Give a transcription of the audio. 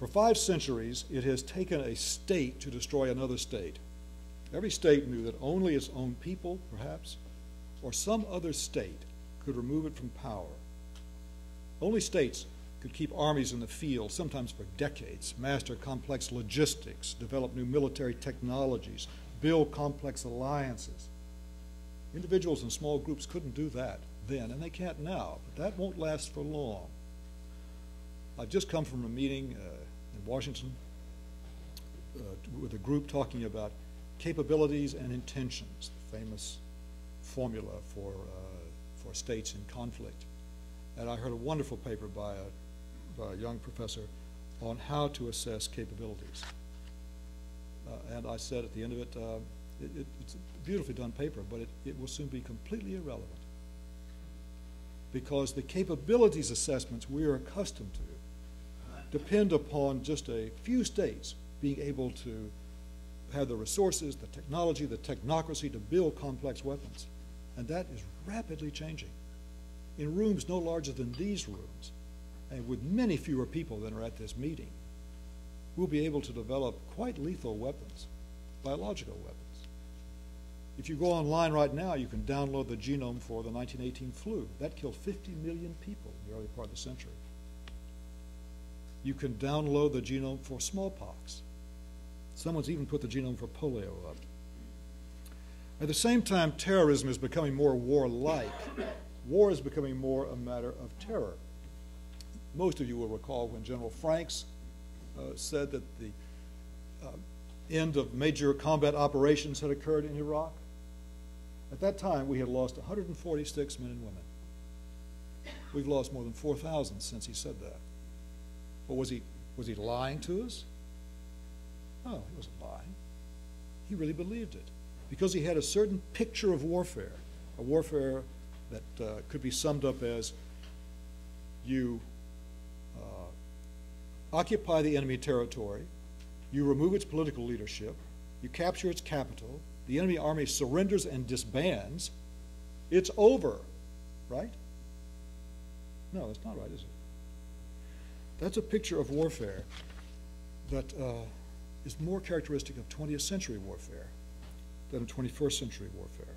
For five centuries, it has taken a state to destroy another state. Every state knew that only its own people, perhaps, or some other state could remove it from power. Only states could keep armies in the field, sometimes for decades, master complex logistics, develop new military technologies, build complex alliances. Individuals and small groups couldn't do that then, and they can't now, but that won't last for long. I've just come from a meeting uh, in Washington uh, with a group talking about capabilities and intentions, the famous formula for, uh, for states in conflict. And I heard a wonderful paper by a, by a young professor on how to assess capabilities. Uh, and I said at the end of it, uh, it, it, it's a beautifully done paper, but it, it will soon be completely irrelevant. Because the capabilities assessments we are accustomed to depend upon just a few states being able to have the resources, the technology, the technocracy to build complex weapons. And that is rapidly changing. In rooms no larger than these rooms, and with many fewer people than are at this meeting, we'll be able to develop quite lethal weapons, biological weapons. If you go online right now, you can download the genome for the 1918 flu. That killed 50 million people in the early part of the century. You can download the genome for smallpox. Someone's even put the genome for polio up. At the same time, terrorism is becoming more warlike. War is becoming more a matter of terror. Most of you will recall when General Franks uh, said that the uh, end of major combat operations had occurred in Iraq. At that time, we had lost 146 men and women. We've lost more than 4,000 since he said that. But was he, was he lying to us? No, he wasn't lying. He really believed it because he had a certain picture of warfare, a warfare that uh, could be summed up as you uh, occupy the enemy territory, you remove its political leadership, you capture its capital, the enemy army surrenders and disbands, it's over, right? No, that's not right, is it? That's a picture of warfare that uh, is more characteristic of 20th century warfare than of 21st century warfare.